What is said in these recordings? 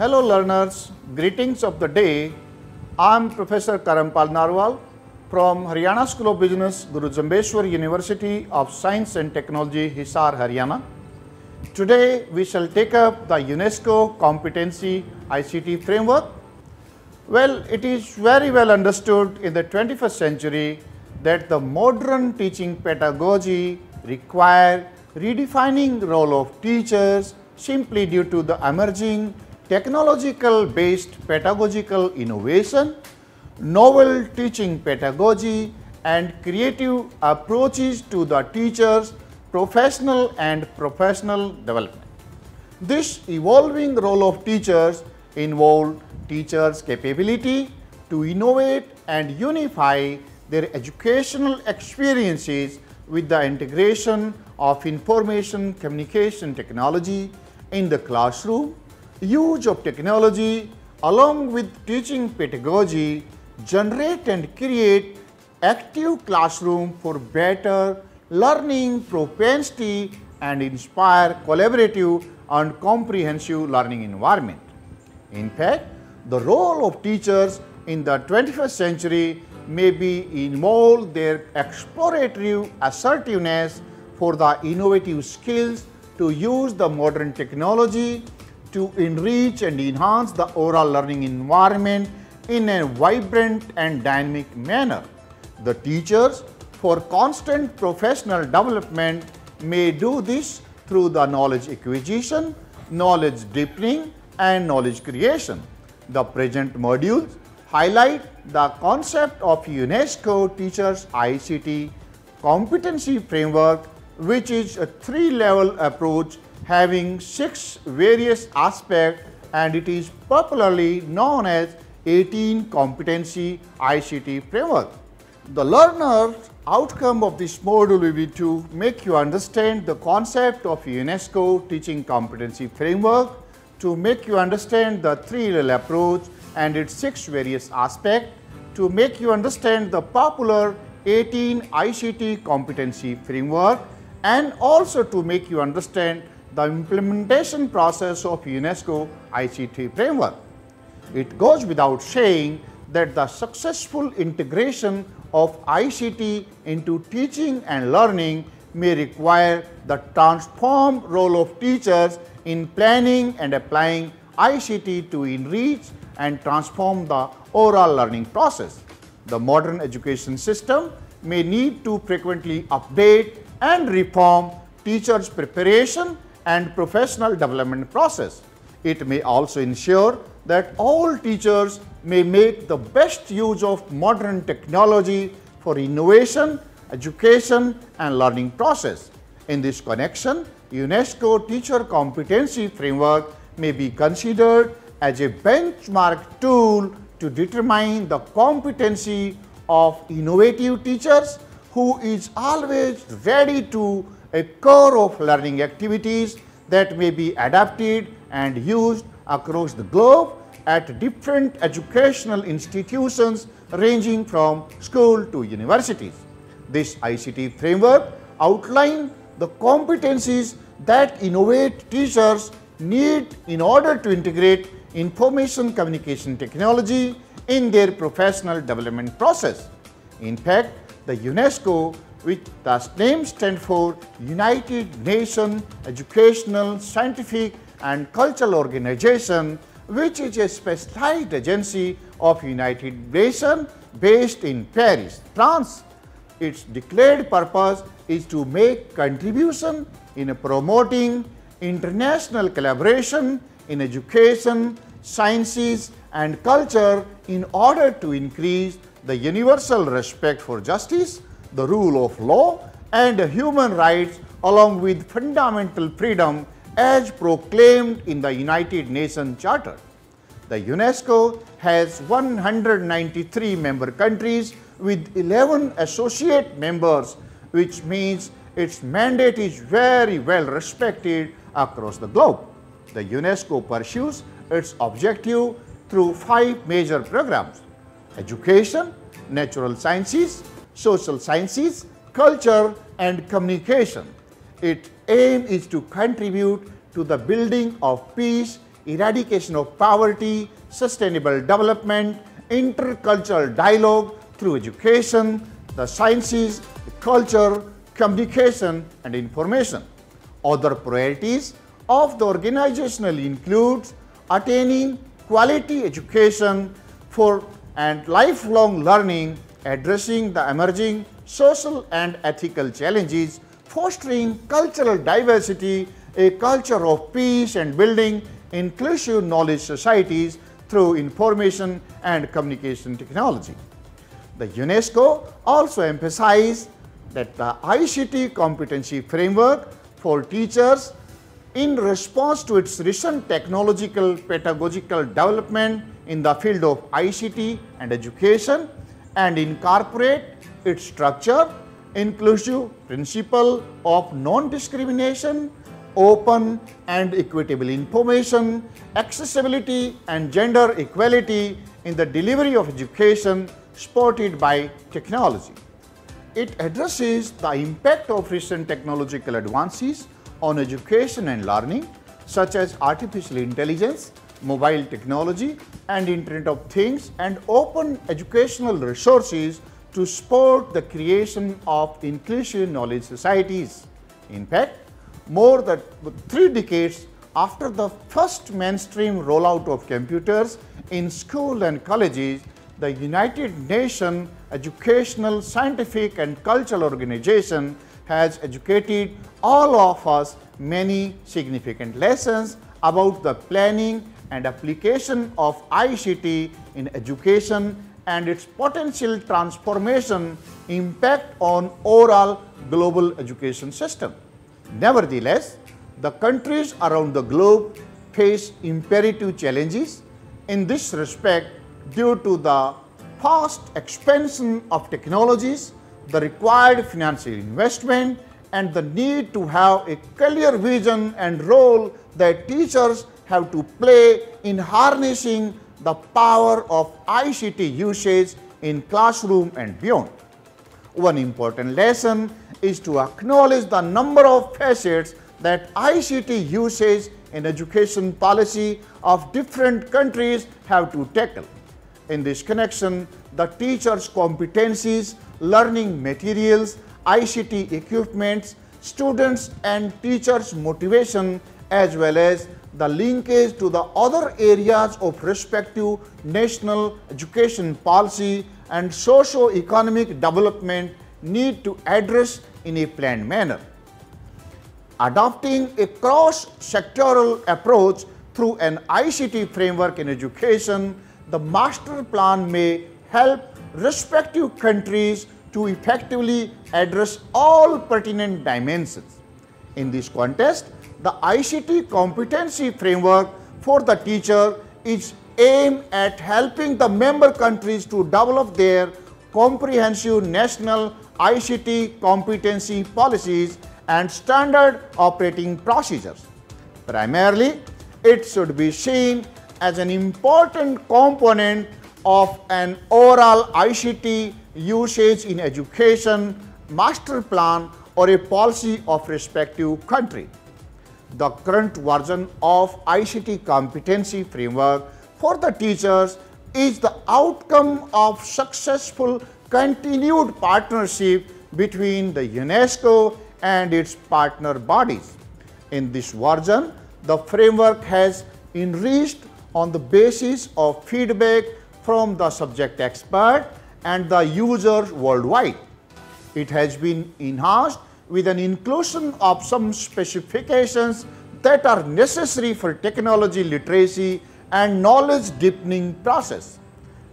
Hello learners, greetings of the day. I am Professor Karampal Narwal from Haryana School of Business, Guru Jambheshwar University of Science and Technology, Hisar, Haryana. Today we shall take up the UNESCO competency ICT framework. Well, it is very well understood in the 21st century that the modern teaching pedagogy require redefining role of teachers simply due to the emerging technological based pedagogical innovation, novel teaching pedagogy and creative approaches to the teachers professional and professional development. This evolving role of teachers involve teachers capability to innovate and unify their educational experiences with the integration of information communication technology in the classroom, use of technology along with teaching pedagogy generate and create active classroom for better learning propensity and inspire collaborative and comprehensive learning environment. In fact, the role of teachers in the 21st century may be involve their exploratory assertiveness for the innovative skills to use the modern technology to enrich and enhance the overall learning environment in a vibrant and dynamic manner. The teachers for constant professional development may do this through the knowledge acquisition, knowledge deepening and knowledge creation. The present modules highlight the concept of UNESCO Teachers ICT competency framework which is a three level approach having six various aspects and it is popularly known as 18 competency ICT framework. The learner's outcome of this module will be to make you understand the concept of UNESCO teaching competency framework, to make you understand the three level approach and its six various aspects, to make you understand the popular 18 ICT competency framework and also to make you understand the implementation process of UNESCO ICT framework. It goes without saying that the successful integration of ICT into teaching and learning may require the transformed role of teachers in planning and applying ICT to enrich and transform the overall learning process. The modern education system may need to frequently update and reform teachers' preparation and professional development process. It may also ensure that all teachers may make the best use of modern technology for innovation, education and learning process. In this connection, UNESCO Teacher Competency Framework may be considered as a benchmark tool to determine the competency of innovative teachers who is always ready to a core of learning activities that may be adapted and used across the globe at different educational institutions ranging from school to universities. This ICT framework outlines the competencies that innovate teachers need in order to integrate information communication technology in their professional development process. In fact, the UNESCO which the name stands for United Nations Educational, Scientific and Cultural Organization which is a specialized agency of United Nations based in Paris, France. Its declared purpose is to make contribution in promoting international collaboration in education, sciences and culture in order to increase the universal respect for justice, the rule of law and human rights along with fundamental freedom as proclaimed in the United Nations Charter. The UNESCO has 193 member countries with 11 associate members which means its mandate is very well respected across the globe. The UNESCO pursues its objective through five major programs education, natural sciences, social sciences, culture and communication. Its aim is to contribute to the building of peace, eradication of poverty, sustainable development, intercultural dialogue through education, the sciences, culture, communication and information. Other priorities of the organizational includes attaining quality education for and lifelong learning, addressing the emerging social and ethical challenges, fostering cultural diversity, a culture of peace and building inclusive knowledge societies through information and communication technology. The UNESCO also emphasized that the ICT competency framework for teachers in response to its recent technological pedagogical development in the field of ICT and education and incorporate its structure, inclusive principle of non-discrimination, open and equitable information, accessibility and gender equality in the delivery of education supported by technology. It addresses the impact of recent technological advances on education and learning such as artificial intelligence, mobile technology and Internet of Things and open educational resources to support the creation of inclusive knowledge societies. In fact, more than three decades after the first mainstream rollout of computers in school and colleges, the United Nations Educational, Scientific and Cultural Organization has educated all of us many significant lessons about the planning and application of ICT in education and its potential transformation impact on overall global education system. Nevertheless, the countries around the globe face imperative challenges in this respect due to the fast expansion of technologies, the required financial investment and the need to have a clear vision and role that teachers have to play in harnessing the power of ICT usage in classroom and beyond. One important lesson is to acknowledge the number of facets that ICT usage in education policy of different countries have to tackle. In this connection, the teacher's competencies, learning materials, ICT equipments, students and teachers motivation as well as the linkage to the other areas of respective national education policy and socio-economic development need to address in a planned manner. Adopting a cross-sectoral approach through an ICT framework in education, the master plan may help respective countries to effectively address all pertinent dimensions. In this context, the ICT competency framework for the teacher is aimed at helping the member countries to develop their comprehensive national ICT competency policies and standard operating procedures. Primarily, it should be seen as an important component of an overall ICT usage in education master plan or a policy of respective country. The current version of ICT competency framework for the teachers is the outcome of successful continued partnership between the UNESCO and its partner bodies. In this version, the framework has enriched on the basis of feedback from the subject expert and the users worldwide. It has been enhanced with an inclusion of some specifications that are necessary for technology literacy and knowledge deepening process.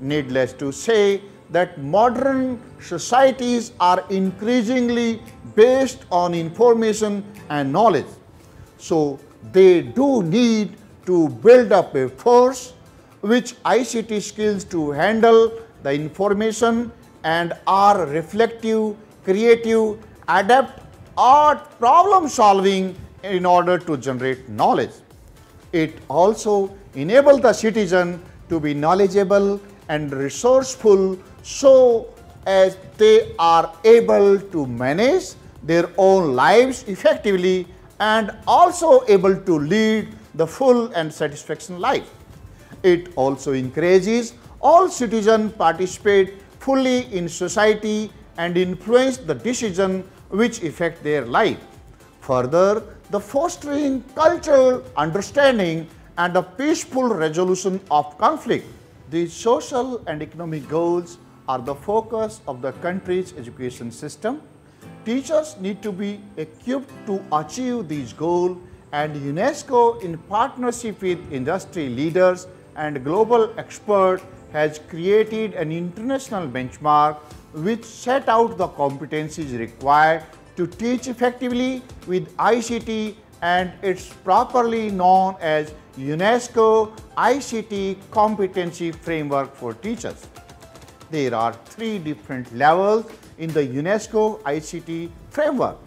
Needless to say, that modern societies are increasingly based on information and knowledge. So, they do need to build up a force which ICT skills to handle the information and are reflective, creative, adapt or problem solving in order to generate knowledge. It also enables the citizen to be knowledgeable and resourceful so as they are able to manage their own lives effectively and also able to lead the full and satisfaction life. It also encourages all citizens participate fully in society and influence the decision which affect their life. Further, the fostering cultural understanding and the peaceful resolution of conflict. These social and economic goals are the focus of the country's education system. Teachers need to be equipped to achieve these goals and UNESCO in partnership with industry leaders and global experts has created an international benchmark which set out the competencies required to teach effectively with ICT and it's properly known as UNESCO ICT Competency Framework for Teachers. There are three different levels in the UNESCO ICT framework.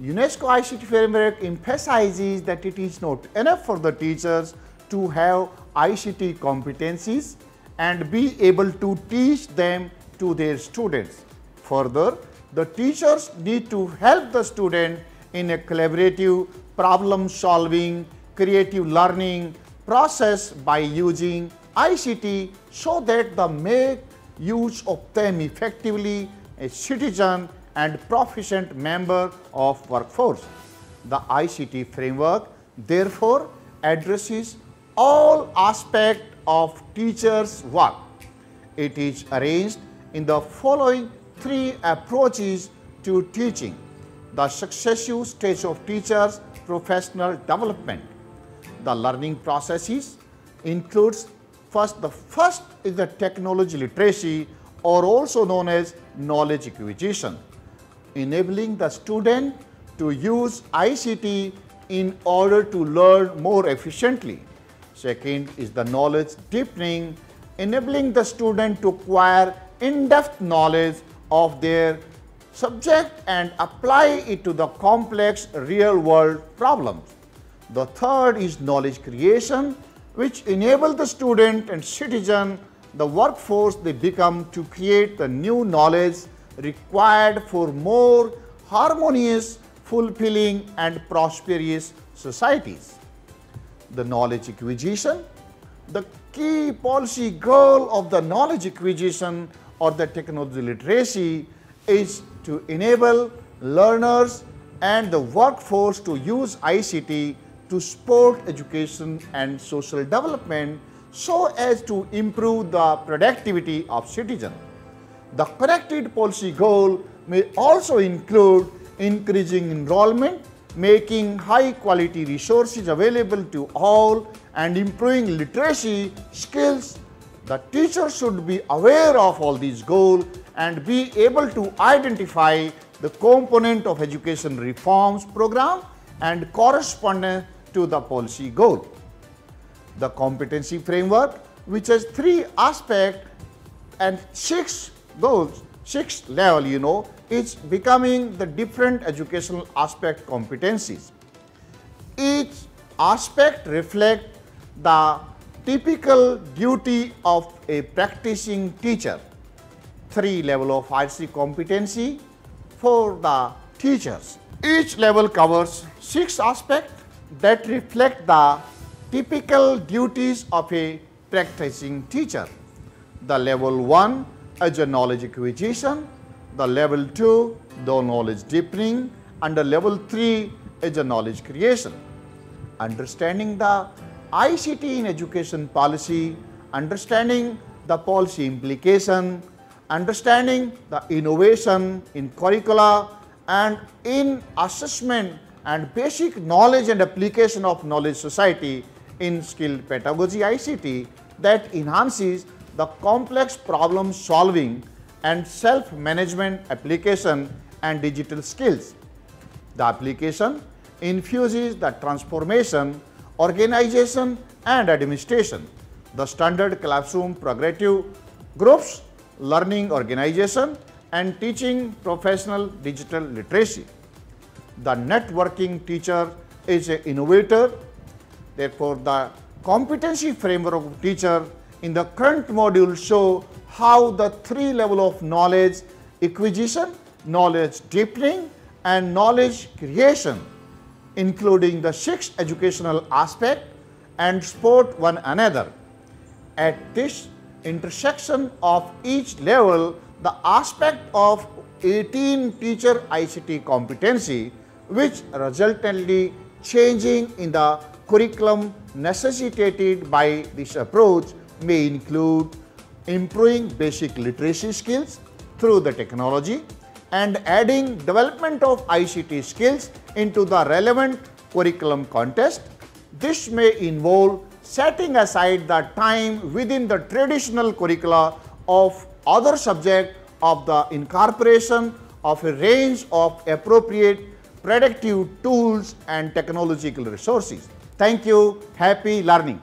UNESCO ICT framework emphasizes that it is not enough for the teachers to have ICT competencies and be able to teach them to their students. Further, the teachers need to help the student in a collaborative problem solving, creative learning process by using ICT so that the make use of them effectively a citizen and proficient member of workforce. The ICT framework therefore addresses all aspects of teachers' work. It is arranged in the following three approaches to teaching. The successive stage of teachers' professional development. The learning processes includes first the first is the technology literacy or also known as knowledge acquisition, enabling the student to use ICT in order to learn more efficiently. Second is the knowledge deepening, enabling the student to acquire in-depth knowledge of their subject and apply it to the complex real world problems. The third is knowledge creation, which enable the student and citizen, the workforce they become to create the new knowledge required for more harmonious, fulfilling and prosperous societies. The knowledge acquisition, the key policy goal of the knowledge acquisition or the technology literacy is to enable learners and the workforce to use ICT to support education and social development so as to improve the productivity of citizens. The corrected policy goal may also include increasing enrollment, making high quality resources available to all and improving literacy skills. The teacher should be aware of all these goals and be able to identify the component of education reforms program and correspondence to the policy goal. The competency framework which has three aspects and six goals, six level you know, is becoming the different educational aspect competencies. Each aspect reflect the typical duty of a practicing teacher three level of IC competency for the teachers. Each level covers six aspects that reflect the typical duties of a practicing teacher. The level 1 is a knowledge acquisition, the level 2 the knowledge deepening and the level 3 is a knowledge creation. Understanding the ICT in education policy, understanding the policy implication, understanding the innovation in curricula and in assessment and basic knowledge and application of knowledge society in skilled pedagogy ICT that enhances the complex problem solving and self-management application and digital skills. The application infuses the transformation, organization and administration. The standard classroom progressive groups learning organization and teaching professional digital literacy. The networking teacher is an innovator. Therefore, the competency framework of teacher in the current module show how the three level of knowledge acquisition, knowledge deepening and knowledge creation including the six educational aspect and support one another. At this intersection of each level, the aspect of 18 teacher ICT competency which resultantly changing in the curriculum necessitated by this approach may include improving basic literacy skills through the technology and adding development of ICT skills into the relevant curriculum context. This may involve setting aside the time within the traditional curricula of other subject of the incorporation of a range of appropriate predictive tools and technological resources. Thank you. Happy learning.